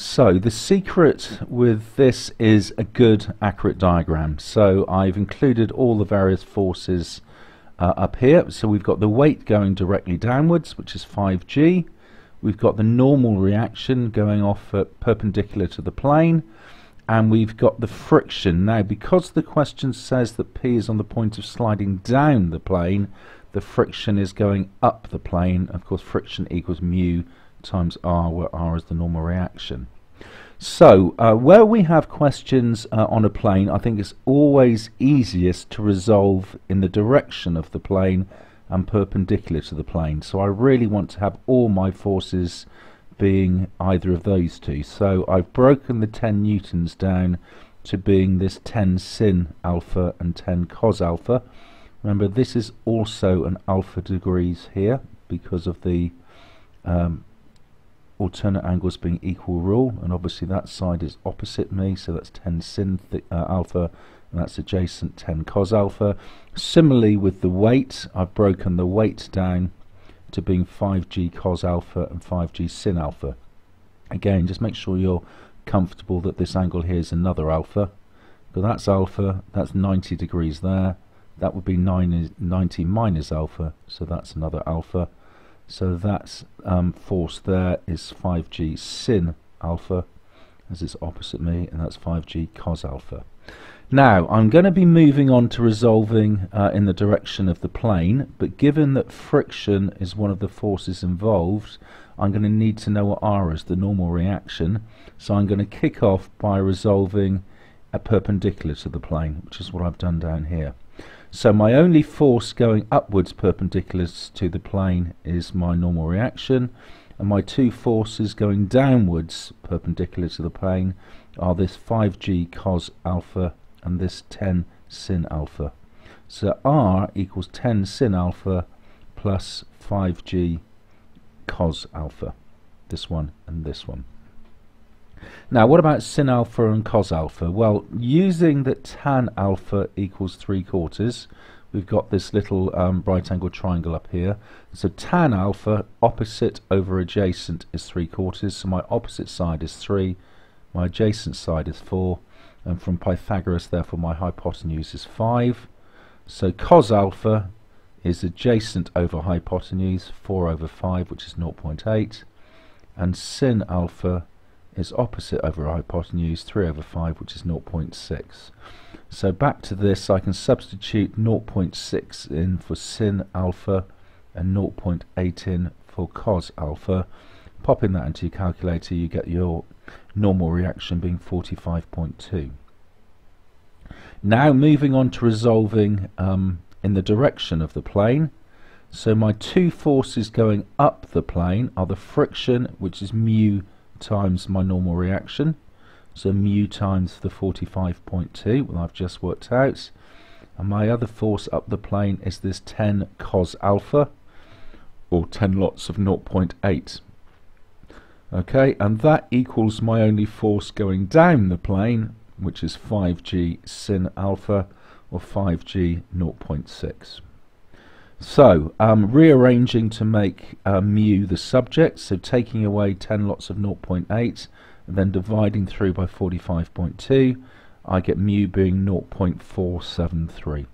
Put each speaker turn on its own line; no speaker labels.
So the secret with this is a good accurate diagram. So I've included all the various forces uh, up here. So we've got the weight going directly downwards, which is 5g. We've got the normal reaction going off perpendicular to the plane. And we've got the friction. Now, because the question says that P is on the point of sliding down the plane, the friction is going up the plane. Of course, friction equals mu times r, where r is the normal reaction. So, uh, where we have questions uh, on a plane, I think it's always easiest to resolve in the direction of the plane and perpendicular to the plane. So I really want to have all my forces being either of those two. So I've broken the 10 newtons down to being this 10 sin alpha and 10 cos alpha. Remember this is also an alpha degrees here because of the um, alternate angles being equal rule and obviously that side is opposite me so that's 10 sin uh, alpha and that's adjacent 10 cos alpha. Similarly with the weight I've broken the weight down to being 5g cos alpha and 5g sin alpha. Again just make sure you're comfortable that this angle here is another alpha because that's alpha that's 90 degrees there that would be 90 minus alpha so that's another alpha so that um, force there is 5g sin alpha as it's opposite me and that's 5g cos alpha now I'm going to be moving on to resolving uh, in the direction of the plane but given that friction is one of the forces involved I'm going to need to know what R is the normal reaction so I'm going to kick off by resolving a perpendicular to the plane which is what I've done down here. So my only force going upwards perpendicular to the plane is my normal reaction and my two forces going downwards perpendicular to the plane are this 5g cos alpha and this 10 sin alpha. So R equals 10 sin alpha plus 5g cos alpha. This one and this one. Now what about sin alpha and cos alpha? Well using that tan alpha equals 3 quarters we've got this little um, right angled triangle up here so tan alpha opposite over adjacent is 3 quarters so my opposite side is 3 my adjacent side is 4 and from Pythagoras therefore my hypotenuse is 5 so cos alpha is adjacent over hypotenuse 4 over 5 which is 0.8 and sin alpha is opposite over hypotenuse 3 over 5 which is 0.6 so back to this I can substitute 0.6 in for sin alpha and 0.8 in for cos alpha. Popping that into your calculator you get your normal reaction being 45.2 now moving on to resolving um, in the direction of the plane. So my two forces going up the plane are the friction which is mu times my normal reaction. So mu times the 45.2, well I've just worked out. And my other force up the plane is this 10 cos alpha, or 10 lots of 0.8. Okay, and that equals my only force going down the plane, which is 5g sin alpha, or 5g 0.6. So, um, rearranging to make uh, mu the subject, so taking away 10 lots of 0.8 and then dividing through by 45.2, I get mu being 0.473.